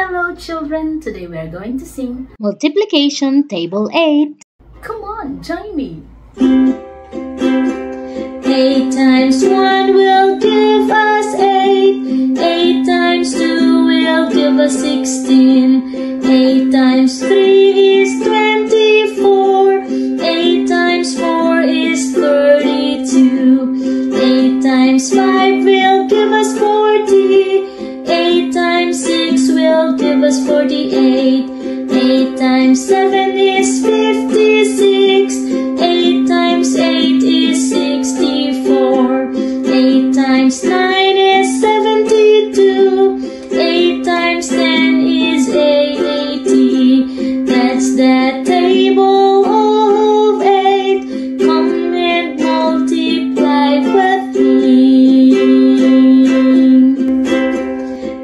Hello children, today we are going to sing Multiplication Table 8. Come on, join me. 8 times 1 will give us 8. 8 times 2 will give us 16. 8 times 3 is 24. Times 9 is 72. 8 times 10 is 80. That's the table of 8. Come and multiply with me.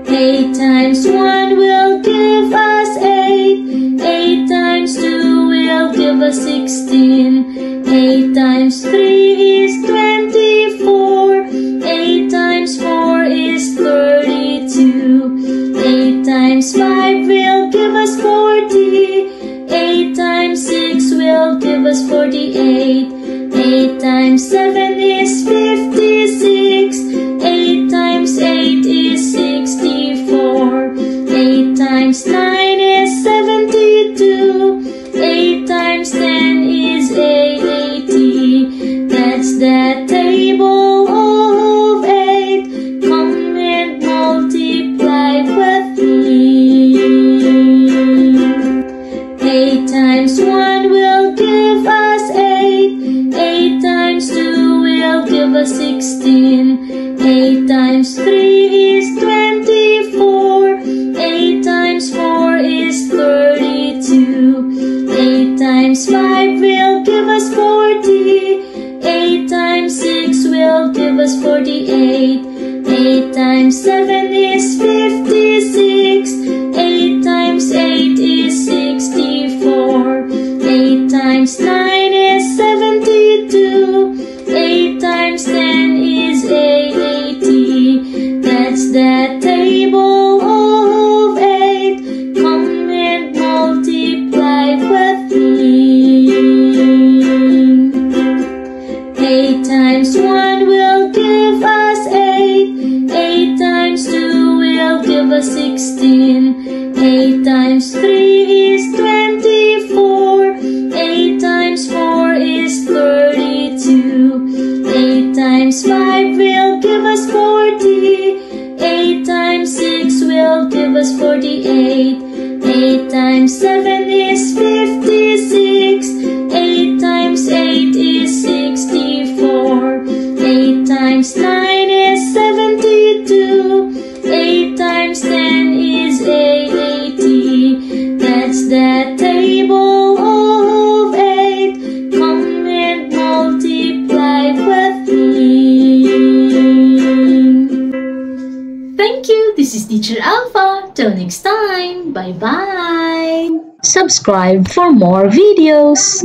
8 times 1 will give us 8. 8 times 2 will give us 16. 8 times 3 is 24. Times 5 will give us 40. 8 times 6 will give us 48. 8 times 7 will 16. 8 times 3 is 24. 8 times 4 is 32. 8 times 5 will give us 40. 8 times 6 will give us 48. 8 times 7 is 56. Us 16. 8 times 3 is 24. 8 times 4 is 32. 8 times 5 will give us 40. 8 times 6 will give us 48. 8 times 7 is 56. Table of 8. Come and multiply with me. Thank you. This is Teacher Alpha. Till next time. Bye bye. Subscribe for more videos.